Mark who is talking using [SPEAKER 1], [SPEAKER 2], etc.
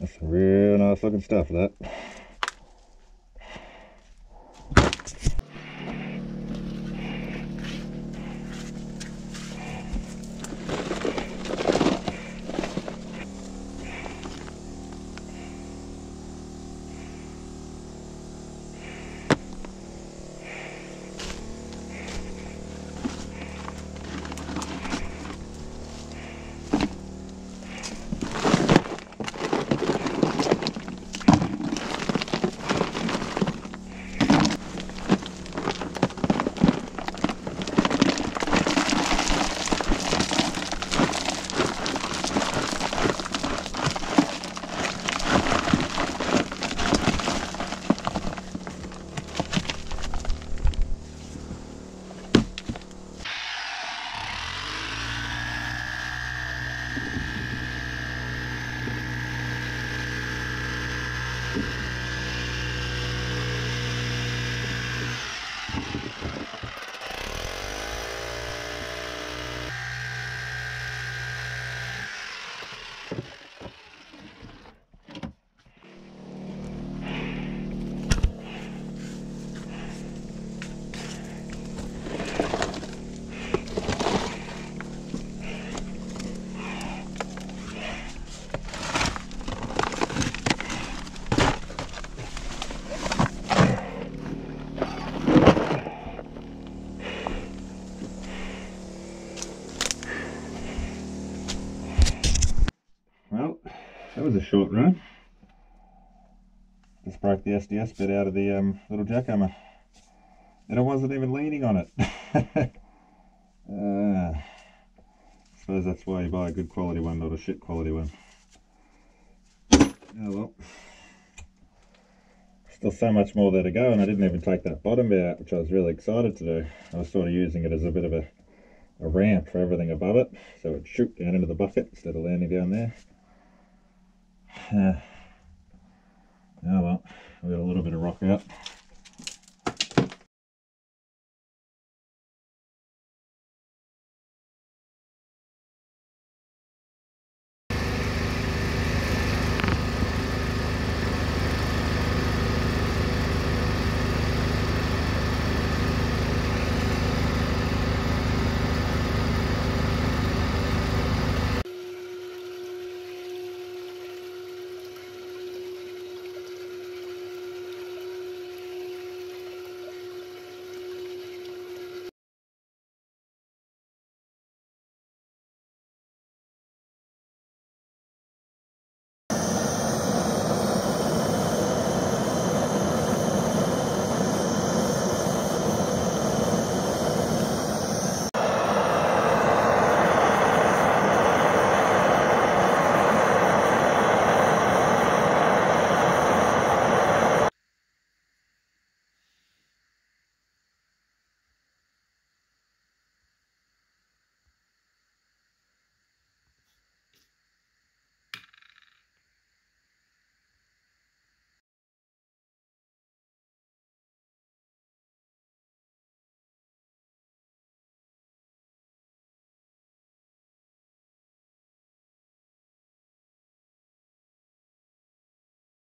[SPEAKER 1] That's real nice looking stuff that. Well, short run. Just broke the SDS bit out of the um, little jackhammer. And I wasn't even leaning on it. uh, I suppose that's why you buy a good quality one, not a shit quality one. Oh well. Still so much more there to go, and I didn't even take that bottom bit out, which I was really excited to do. I was sort of using it as a bit of a, a ramp for everything above it, so it'd shoot down into the bucket instead of landing down there. Uh, oh well, we got a little bit of rock out.